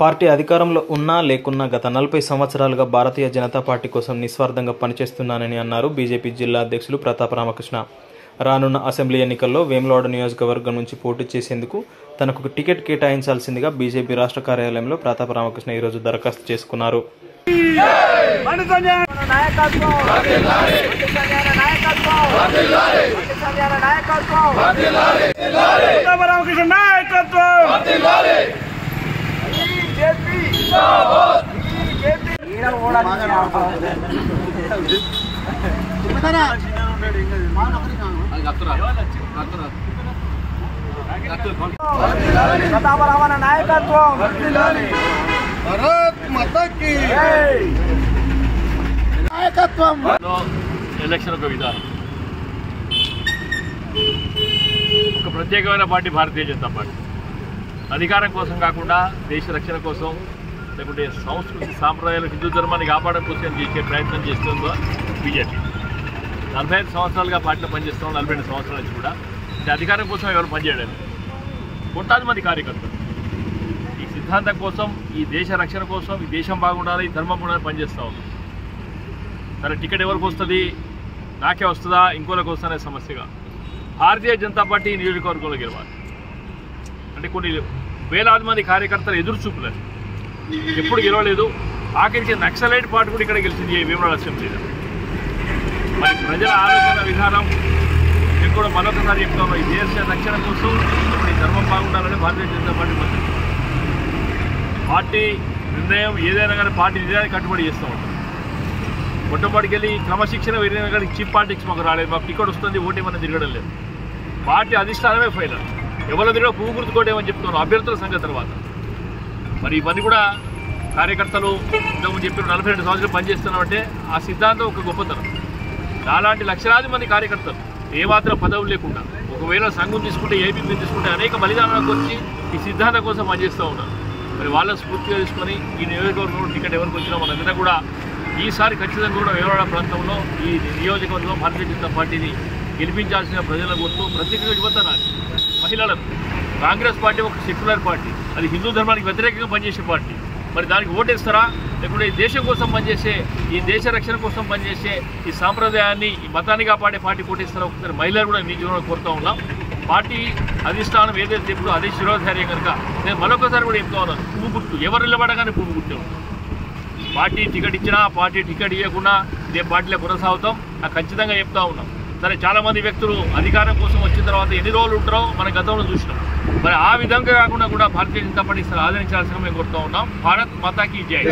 Party అధికారంలో ఉన్నా లేకున్నా గత నలభై సంవత్సరాలుగా భారతీయ జనతా పార్టీ కోసం నిస్వార్థంగా పనిచేస్తున్నానని అన్నారు బీజేపీ జిల్లా అధ్యక్షులు ప్రతాప రామకృష్ణ. రానున్న అసెంబ్లీ ఎన్నికల్లో వేములవాడ నియోజకవర్గం నుంచి పోటీ చేసేందుకు తనకు టికెట్ కేటాయించాల్సిందిగా బీజేపీ రాష్ట్ర కార్యాలయంలో ప్రతాప రామకృష్ణ ఈరోజు దరఖాస్తు చేసుకున్నారు. బండి సంజయ్ నాయకత్వం బండి సంజయ్ నాయకత్వం బండి సంజయ్ నాయకత్వం ప్రతాప రామకృష్ణ నాయకత్వం బీజేపీ బీజేపీ నాయకత్వం భారత్ మాతాకి నాయకత్వం లో ఎలక్షన్ ఒక విధానం ఒక ప్రత్యేకమైన పార్టీ భారతీయ జనతా పార్టీ. అధికారం కోసం కాకుండా దేశ రక్షణ కోసం లేకుంటే సంస్కృతి సాంప్రదాయాలు హిందూ ధర్మాన్ని కాపాడడం కోసం చేసే ప్రయత్నం చేస్తుందో బీజేపీ. నలభై ఐదు సంవత్సరాలుగా పార్టీలో పనిచేస్తాం నలభై రెండు సంవత్సరాల నుంచి కూడా. అంటే అధికారం కోసం ఎవరు పనిచేయడం లేదు. కోట్లాది మంది కార్యకర్తలు. ఈ సిద్ధాంతం కోసం ఈ దేశ రక్షణ కోసం ఈ దేశం బాగుండాలి ఈ ధర్మం కూడా పనిచేస్తూ ఉన్నాం. సరే టికెట్ ఎవరికి వస్తుంది? నాకే వస్తుందా? ఇంకోరికి వస్తుందనే సమస్యగా. భారతీయ జనతా పార్టీ నియోజకవర్గంలో గెలవాలి. అంటే కొన్ని వేలాది మంది కార్యకర్తలు ఎదురు చూపులేదు ఎప్పుడు గెలవలేదు. ఆఖరించి నక్సలైట్ పార్టీ కూడా ఇక్కడ గెలిచింది ఈ భీమరాడు అసెంబ్లీలో మరి ప్రజల ఆలోచన విధానం నేను కూడా మరొకసారి చెప్తాను ఈ దేశ రక్షణ కోసం ఇప్పుడు ఈ ధర్మం బాగుండాలని భారతీయ జనతా పార్టీ మంత్రి పార్టీ నిర్ణయం ఏదైనా కానీ పార్టీ నిర్ణయానికి కట్టుబడి చేస్తూ ఉంటాం మొట్టమొదటికి వెళ్ళి క్రమశిక్షణ వెళ్ళినా కానీ చీప్ పాలిటిక్స్ మాకు రాలేదు మాకు టికెట్ వస్తుంది ఓటే మనం తిరగడం లేదు. పార్టీ అధిష్టానమే ఫైనల్. ఎవరో దగ్గర పువ్వు గుర్తుకోటేమని చెప్తున్నాను అభ్యర్థుల సంఘం తర్వాత. మరి ఇవన్నీ కూడా కార్యకర్తలు ఇంతకుముందు చెప్పిన నలభై రెండు సంవత్సరాలు పనిచేస్తున్నామంటే ఆ సిద్ధాంతం ఒక గొప్పతనం. నాలాంటి లక్షలాది మంది కార్యకర్తలు ఏమాత్రం పదవులు లేకుండా ఒకవేళ సంఘం తీసుకుంటే ఏబీపీ తీసుకుంటే అనేక బలిదానాలకు వచ్చి ఈ సిద్ధాంతం కోసం పనిచేస్తూ ఉన్నారు. మరి వాళ్ళ స్ఫూర్తిగా తీసుకొని ఈ నియోజకవర్గంలో టికెట్ ఎవరికి వచ్చినా మనందరం కూడా ఈసారి ఖచ్చితంగా కూడా వేమవాడ ప్రాంతంలో ఈ నియోజకవర్గంలో భారతీయ జనతా పార్టీని గెలిపించాల్సిన ప్రజల గుర్తు ప్రత్యేకంగా యువత నాది మహిళలకు. కాంగ్రెస్ పార్టీ ఒక సెక్యులర్ పార్టీ. అది హిందూ ధర్మానికి వ్యతిరేకంగా పనిచేసే పార్టీ. మరి దానికి ఓటేస్తారా? లేకుంటే ఈ దేశం కోసం పనిచేసే ఈ దేశ రక్షణ కోసం పనిచేసే ఈ సాంప్రదాయాన్ని ఈ మతాన్ని కాపాడే పార్టీ ఓటేస్తారా? ఒకసారి మహిళలు కూడా మీ జీవనంలో కోరుతూ ఉన్నాం. పార్టీ అధిష్టానం ఏదైతే ఇప్పుడు అదే శిరోధార్యం కనుక నేను మరొకసారి కూడా చెప్తా ఉన్నాను. పువ్వు గుర్తు ఎవరు నిలబడగానే పువ్వు గుర్తు పార్టీ టికెట్ ఇచ్చినా పార్టీ టికెట్ ఇవ్వకుండా ఇదే పార్టీలో కొనసాగుతాం. నాకు ఖచ్చితంగా చెప్తా ఉన్నాం. సరే చాలా మంది వ్యక్తులు అధికారం కోసం వచ్చిన తర్వాత ఎన్ని రోజులు ఉంటారో మన గతంలో చూసినాం. మరి ఆ విధంగా కాకుండా కూడా భారతీయ జనతా పార్టీ ఆదరించాల్సిన మేము కోరుతూ ఉన్నాం. భారత్ మాతాకి జై.